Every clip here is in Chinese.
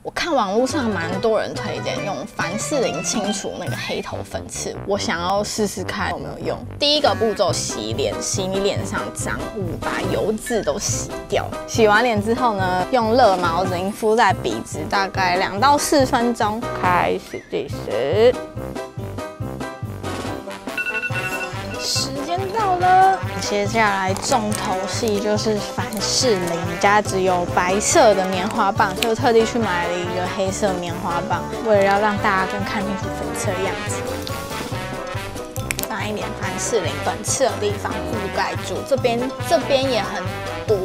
我看网络上蛮多人推荐用凡士林清除那个黑头粉刺，我想要试试看有没有用。第一个步骤洗脸，洗你脸上脏污，把油渍都洗掉。洗完脸之后呢，用热毛巾敷在鼻子，大概两到四分钟。开始计时。时间到，接下来重头戏就是凡士林家只有白色的棉花棒，就特地去买了一个黑色棉花棒，为了要让大家更看清楚粉刺的样子。放一点凡士林，粉刺的地方覆盖住，这边这边也很多。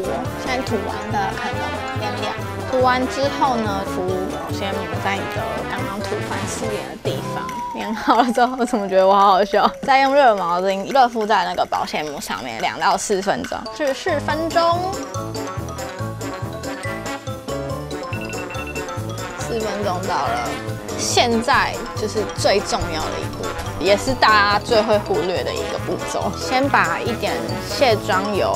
现在涂完，大家看到吗？亮亮。涂完之后呢，涂先抹在你的刚刚涂凡士林的地方。好了之后，我怎么觉得我好好笑？再用热毛巾热敷在那个保鲜膜上面，两到四分钟，是四分钟。四分钟到了，现在就是最重要的一步，也是大家最会忽略的一个步骤。先把一点卸妆油。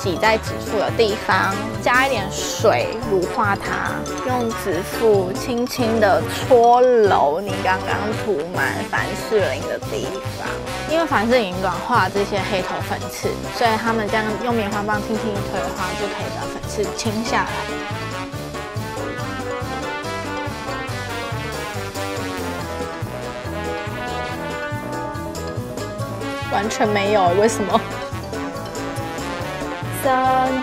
挤在指腹的地方，加一点水乳化它，用指腹轻轻的搓揉你刚刚涂满凡士林的地方。因为凡士林软化这些黑头粉刺，所以他们这样用棉花棒轻轻一推的话，就可以把粉刺清下来。完全没有，为什么？真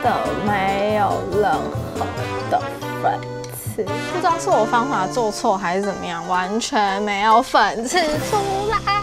的没有任何的粉刺，不知道是我方法做错还是怎么样，完全没有粉刺出来。